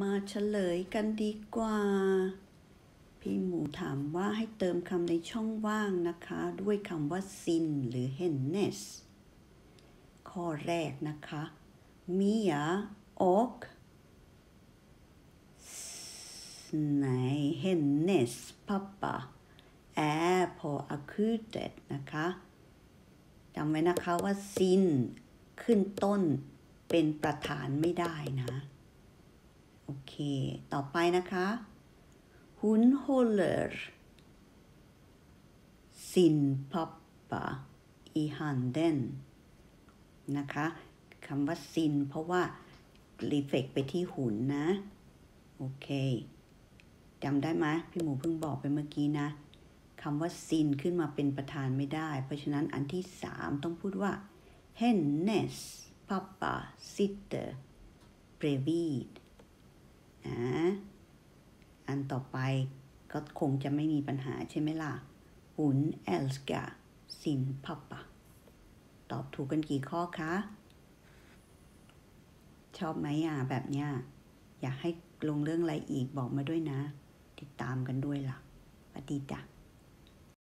มาเฉลยกันดีกว่า พี่หมูถามว่าให้เติมคำในช่องว่างนะคะ ด้วยคำว่า sin หรือ hennes ข้อแรกนะคะ Mia och nej, hennes pappa är på akutet นะคะจำไว้นะคะว่า sin ขึ้นต้นเป็นประธานไม่ได้นะ โอเค ต่อไปนะคะ Hon håller sin pappa i handen นะคะคำว่า sin เพราะว่า รีเฟกไปที่หุ่นนะ โอเคจำได้ไหมพี่หมูเพิ่งบอกไปเมื่อกี้นะคำว่า sin ขึ้นมาเป็นประธานไม่ได้ เพราะฉะนั้นอันที่สามต้องพูดว่า hennes pappa sitter b r e v i d ต่อไป ก็คงจะไม่มีปัญหาใช่ไหมล่ะ Hon älskar sin pappa ตอบถูกกันกี่ข้อคะ ชอบไหมอะแบบเนี้ย อยากให้ลงเรื่องอะไรอีกบอกมาด้วยนะ ติดตามกันด้วยล่ะสวัสดีจ้ะ